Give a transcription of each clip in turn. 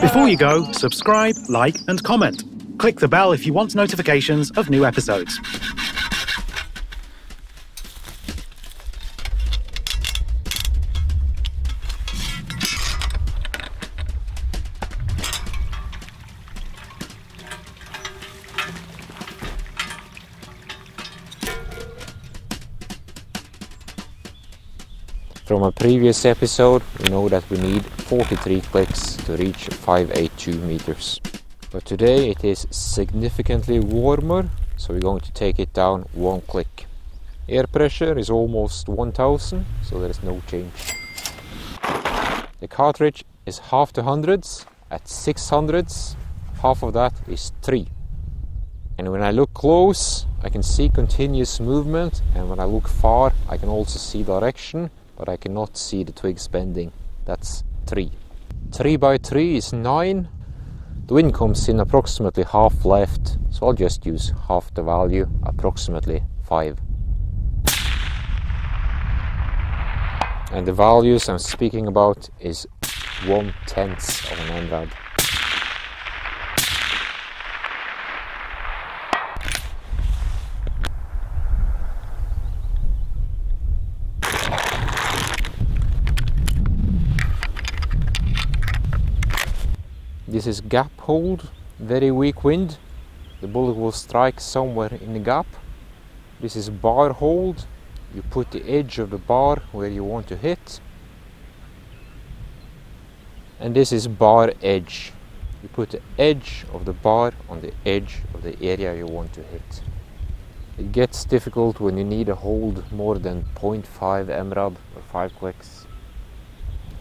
Before you go, subscribe, like, and comment. Click the bell if you want notifications of new episodes. From a previous episode, we know that we need 43 clicks to reach 582 meters. But today it is significantly warmer, so we're going to take it down one click. Air pressure is almost 1000, so there is no change. The cartridge is half the hundreds, at 6 hundreds, half of that is 3. And when I look close, I can see continuous movement, and when I look far, I can also see direction but I cannot see the twigs bending. That's 3. 3 by 3 is 9. The wind comes in approximately half left, so I'll just use half the value, approximately 5. And the values I'm speaking about is 1 tenth of an MRAD. This is gap hold, very weak wind. The bullet will strike somewhere in the gap. This is bar hold. You put the edge of the bar where you want to hit. And this is bar edge. You put the edge of the bar on the edge of the area you want to hit. It gets difficult when you need a hold more than 0.5 MRAD or 5 clicks.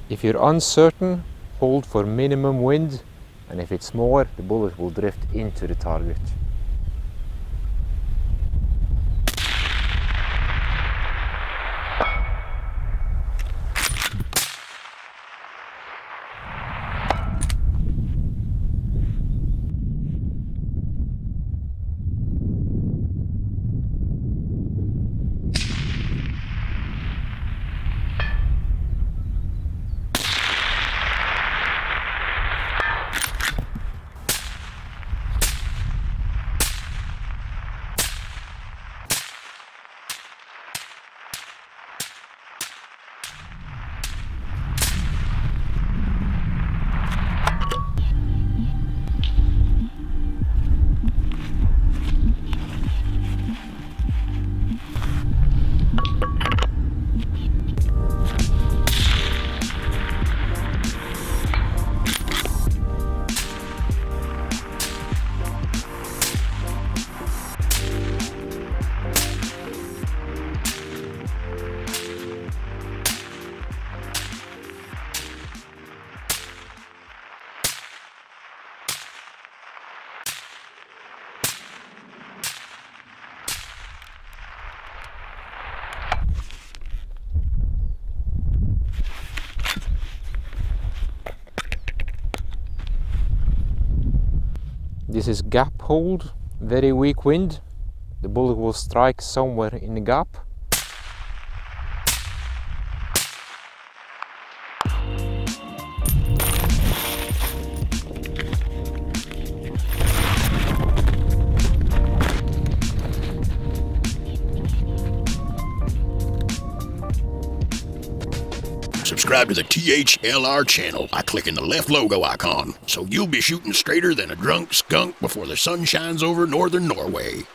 If you're uncertain, hold for minimum wind and if it's more the bullet will drift into the target. This is gap hold, very weak wind. The bullet will strike somewhere in the gap. Subscribe to the THLR channel by clicking the left logo icon, so you'll be shooting straighter than a drunk skunk before the sun shines over northern Norway.